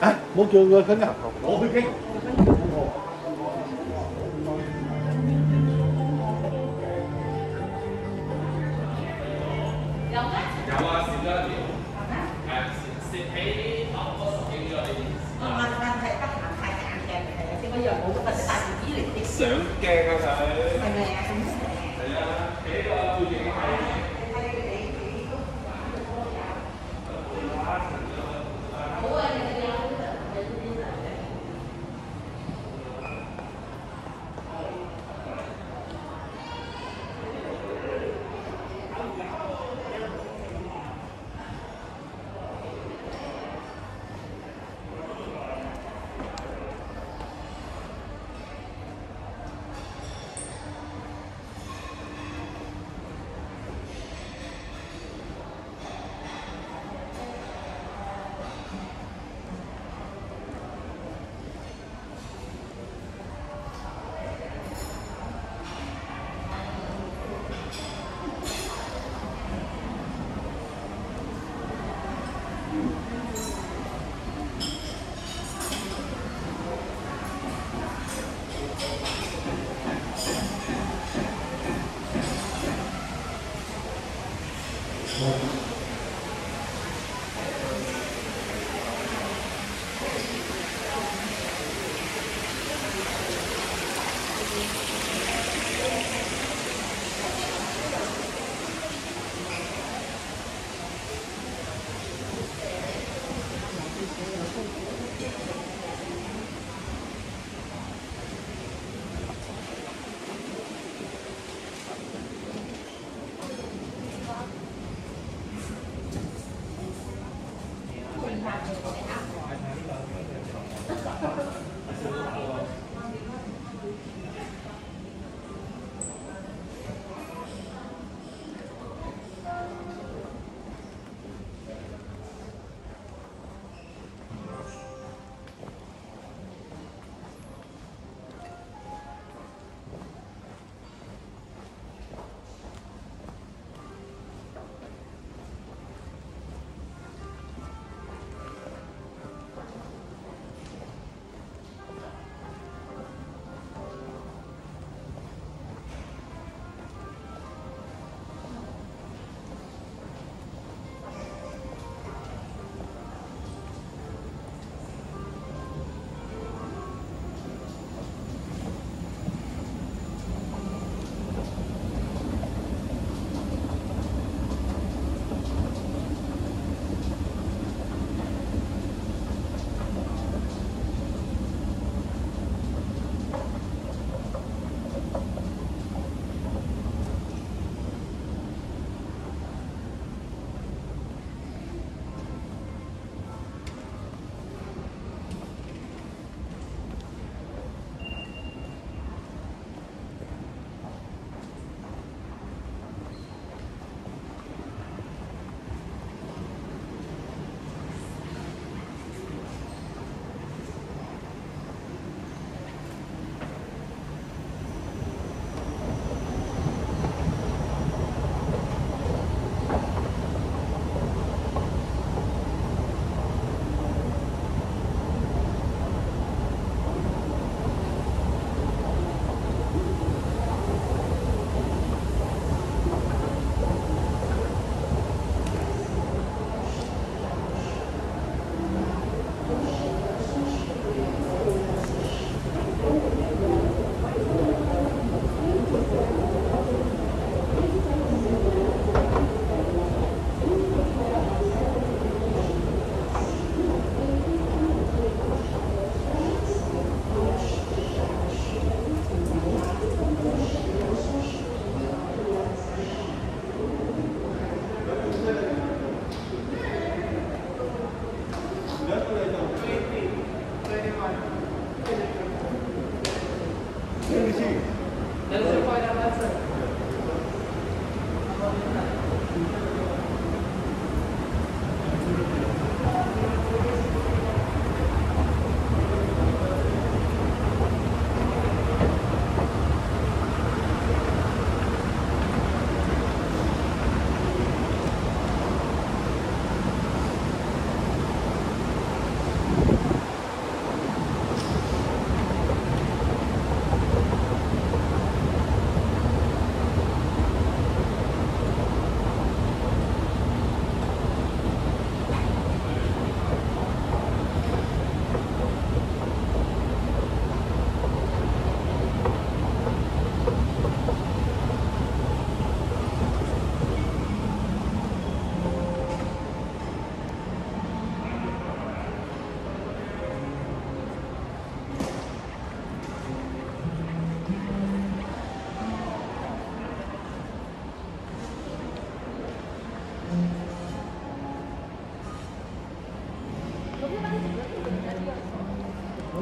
hả muốn à, kêu người khấn à không khấn Sưởng dạ vâng, kèn hả thầy? Thầy nè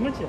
什么节？